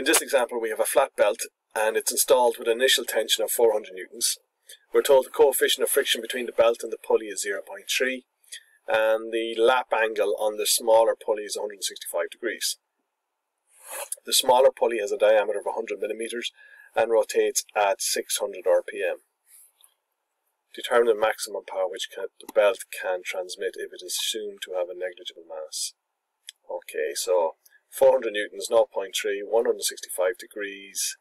In this example, we have a flat belt and it's installed with an initial tension of 400 newtons. We're told the coefficient of friction between the belt and the pulley is 0.3 and the lap angle on the smaller pulley is 165 degrees. The smaller pulley has a diameter of 100 millimeters and rotates at 600 rpm. Determine the maximum power which can, the belt can transmit if it is assumed to have a negligible mass. Okay, so 400 newtons, 0.3, 165 degrees,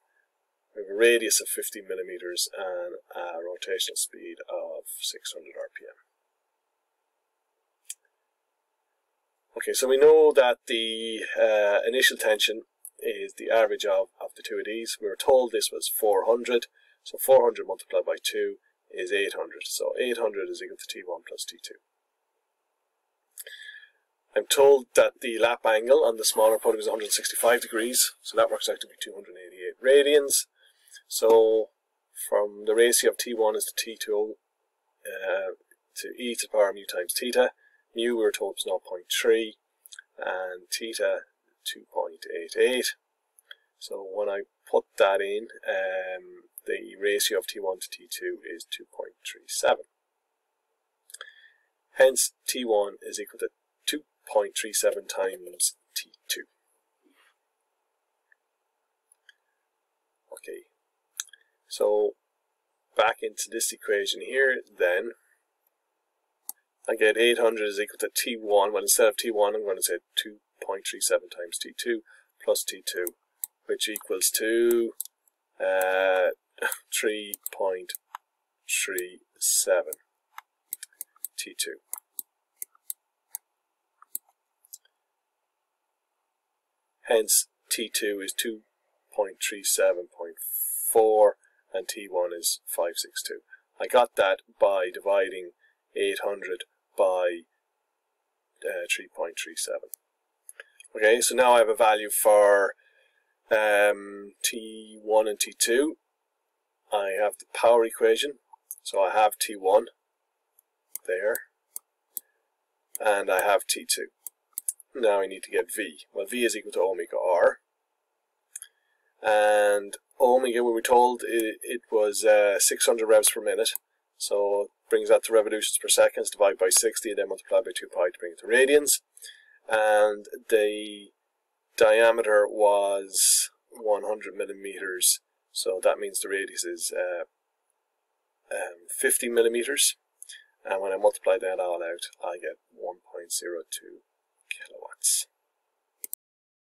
we have a radius of 50 millimeters and a rotational speed of 600 rpm. Okay, so we know that the uh, initial tension is the average of, of the two of these. We were told this was 400, so 400 multiplied by 2 is 800. So 800 is equal to T1 plus T2. I'm told that the lap angle on the smaller pulley is 165 degrees, so that works out to be 288 radians. So from the ratio of T1 is to T2 uh, to e to the power mu times theta, mu we were told was 0.3 and theta 2.88. So when I put that in, um, the ratio of T1 to T2 is 2.37. Hence, T1 is equal to 2.37 times T2. Okay, so back into this equation here, then I get 800 is equal to T1. but instead of T1, I'm going to say 2.37 times T2 plus T2, which equals to uh, 3.37 T2. Hence, T2 is 2.37.4 and T1 is 562. I got that by dividing 800 by uh, 3.37. Okay, so now I have a value for um, T1 and T2. I have the power equation, so I have T1 there, and I have T2. Now I need to get V. Well, V is equal to omega R. And omega, we were told it, it was uh, 600 revs per minute. So brings that to revolutions per second, divide by 60, then multiply by 2 pi to bring it to radians. And the diameter was 100 millimeters, so that means the radius is uh, um, 50 millimeters. And when I multiply that all out, I get 1.02 kilowatts.